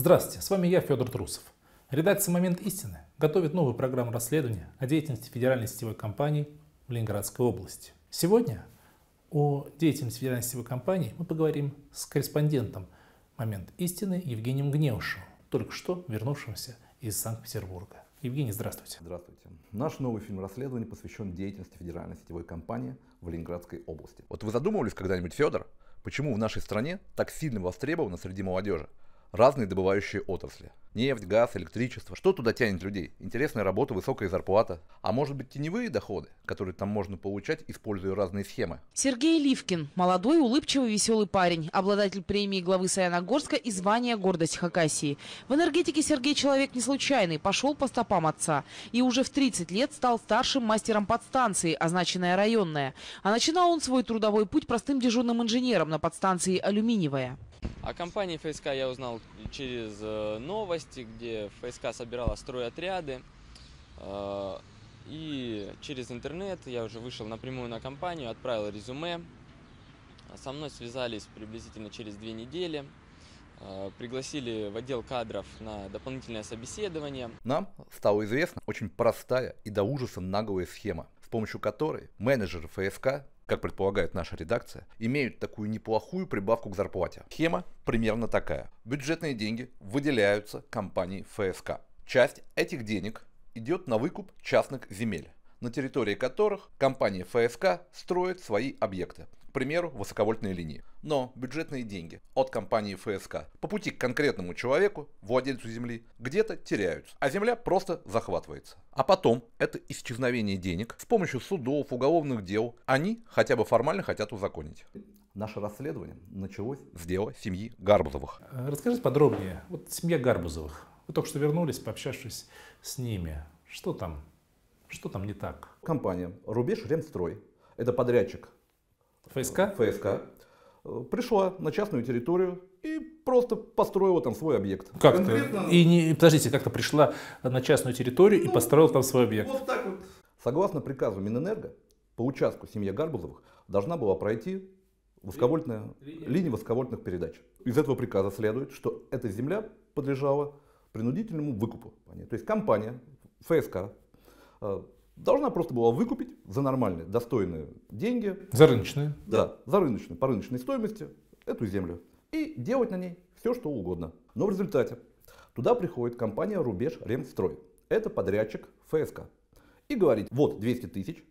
Здравствуйте, с вами я, Федор Трусов. Редакция «Момент истины» готовит новую программу расследования о деятельности федеральной сетевой компании в Ленинградской области. Сегодня о деятельности федеральной сетевой компании мы поговорим с корреспондентом «Момент истины» Евгением Гнеушевым, только что вернувшимся из Санкт-Петербурга. Евгений, здравствуйте. Здравствуйте. Наш новый фильм расследования посвящен деятельности федеральной сетевой компании в Ленинградской области. Вот вы задумывались когда-нибудь, Федор, почему в нашей стране так сильно востребовано среди молодежи разные добывающие отрасли. Нефть, газ, электричество. Что туда тянет людей? Интересная работа, высокая зарплата. А может быть теневые доходы, которые там можно получать, используя разные схемы? Сергей Ливкин. Молодой, улыбчивый, веселый парень. Обладатель премии главы Саяногорска и звания «Гордость Хакасии». В энергетике Сергей человек не случайный. Пошел по стопам отца. И уже в 30 лет стал старшим мастером подстанции, означенная районная. А начинал он свой трудовой путь простым дежурным инженером на подстанции «Алюминиевая». О компании ФСК я узнал через э, новости, где ФСК собирала стройотряды. Э, и через интернет я уже вышел напрямую на компанию, отправил резюме. Со мной связались приблизительно через две недели. Э, пригласили в отдел кадров на дополнительное собеседование. Нам стала известна очень простая и до ужаса наглая схема, помощью которой менеджеры ФСК как предполагает наша редакция, имеют такую неплохую прибавку к зарплате. Схема примерно такая. Бюджетные деньги выделяются компании ФСК. Часть этих денег идет на выкуп частных земель, на территории которых компания ФСК строит свои объекты к примеру, высоковольтные линии. Но бюджетные деньги от компании ФСК по пути к конкретному человеку, владельцу земли, где-то теряются, а земля просто захватывается. А потом это исчезновение денег с помощью судов, уголовных дел они хотя бы формально хотят узаконить. Наше расследование началось с дела семьи Гарбузовых. Расскажите подробнее. Вот семья Гарбузовых. Вы только что вернулись, пообщавшись с ними. Что там? Что там не так? Компания «Рубеж Ремстрой» – это подрядчик ФСК? ФСК пришла на частную территорию и просто построила там свой объект. Как-то? Конкретно... И не, подождите, как-то пришла на частную территорию ну, и построила там свой объект. Вот так вот. Согласно приказу Минэнерго, по участку семья Гарбузовых должна была пройти высоковольтная, линия высоковольтных передач. Из этого приказа следует, что эта земля подлежала принудительному выкупу. То есть компания ФСК э, должна просто была выкупить за нормальные, достойные деньги. За рыночные? Да, за рыночные, по рыночной стоимости эту землю. И делать на ней все, что угодно. Но в результате туда приходит компания «Рубеж Ремстрой». Это подрядчик ФСК. И говорит, вот 200 тысяч,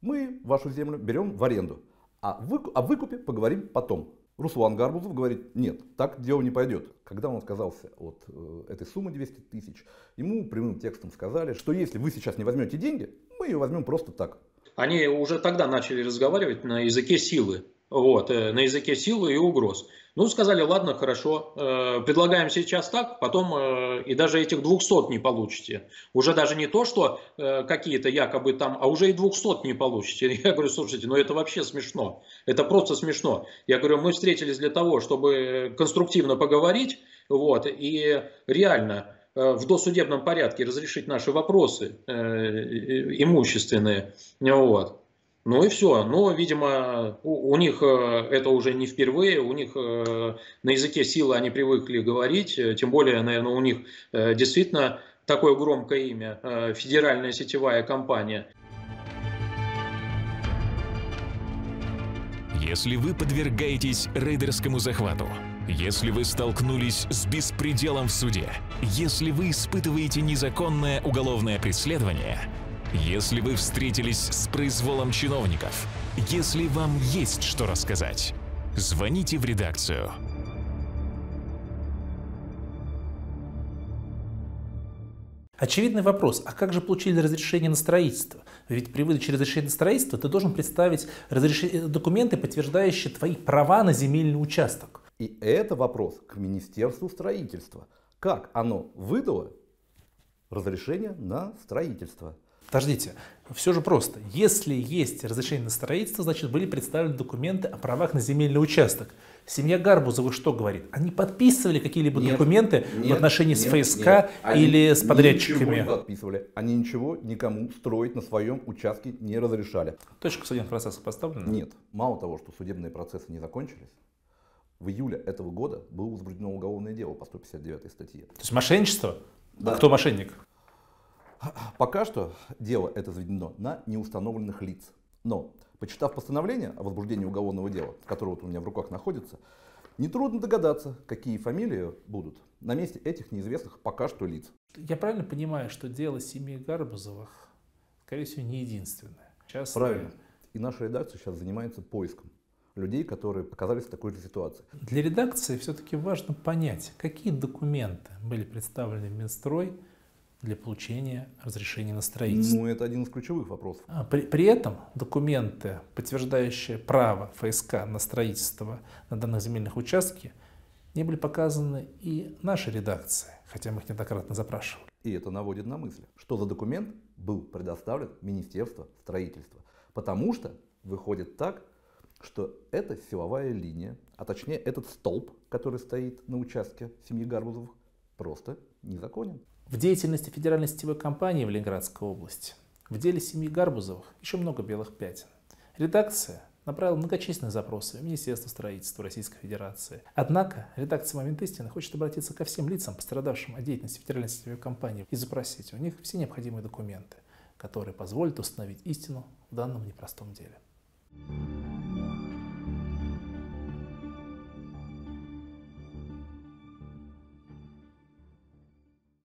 мы вашу землю берем в аренду. А о выкупе поговорим потом. Руслан Гарбузов говорит, нет, так дело не пойдет. Когда он отказался от э, этой суммы 200 тысяч, ему прямым текстом сказали, что если вы сейчас не возьмете деньги, мы ее возьмем просто так. Они уже тогда начали разговаривать на языке силы, вот, э, на языке силы и угроз. Ну, сказали, ладно, хорошо, э, предлагаем сейчас так, потом э, и даже этих 200 не получите. Уже даже не то, что какие-то якобы там, а уже и 200 не получите. Я говорю, слушайте, ну это вообще смешно, это просто смешно. Я говорю, мы встретились для того, чтобы конструктивно поговорить, вот, и реально в досудебном порядке разрешить наши вопросы имущественные, вот. Ну и все. Но, видимо, у, у них э, это уже не впервые, у них э, на языке силы они привыкли говорить, э, тем более, наверное, у них действительно такое громкое имя, федеральная сетевая компания. Если вы подвергаетесь рейдерскому захвату, если вы столкнулись с беспределом в суде, если вы испытываете незаконное уголовное преследование – если вы встретились с произволом чиновников, если вам есть что рассказать, звоните в редакцию. Очевидный вопрос, а как же получили разрешение на строительство? Ведь при выдаче разрешения на строительство ты должен представить разреш... документы, подтверждающие твои права на земельный участок. И это вопрос к Министерству строительства. Как оно выдало разрешение на строительство? Подождите, все же просто. Если есть разрешение на строительство, значит были представлены документы о правах на земельный участок. Семья Гарбузова что говорит? Они подписывали какие-либо документы нет, в отношении нет, с ФСК нет. или с подрядчиками? Ничего не подписывали. Они ничего никому строить на своем участке не разрешали. Точка судебных процессах поставлена? Нет. Мало того, что судебные процессы не закончились, в июле этого года было возбуждено уголовное дело по 159 статье. То есть мошенничество? Да. Кто мошенник? Пока что дело это заведено на неустановленных лиц. Но, почитав постановление о возбуждении уголовного дела, которое вот у меня в руках находится, нетрудно догадаться, какие фамилии будут на месте этих неизвестных пока что лиц. Я правильно понимаю, что дело семьи Гарбузовых, скорее всего, не единственное. Сейчас Правильно. И наша редакция сейчас занимается поиском людей, которые оказались в такой же ситуации. Для редакции все-таки важно понять, какие документы были представлены в Минстрой для получения разрешения на строительство. Ну, это один из ключевых вопросов. А При, при этом документы, подтверждающие право ФСК на строительство на данных земельных участках, не были показаны и нашей редакции, хотя мы их неоднократно запрашивали. И это наводит на мысль, что за документ был предоставлен Министерство строительства. Потому что выходит так, что эта силовая линия, а точнее этот столб, который стоит на участке семьи Гарбузовых, просто незаконен. В деятельности федеральной сетевой компании в Ленинградской области в деле семьи Гарбузовых еще много белых пятен. Редакция направила многочисленные запросы в Министерство строительства Российской Федерации. Однако редакция «Момент истины» хочет обратиться ко всем лицам, пострадавшим от деятельности федеральной сетевой компании, и запросить у них все необходимые документы, которые позволят установить истину в данном непростом деле.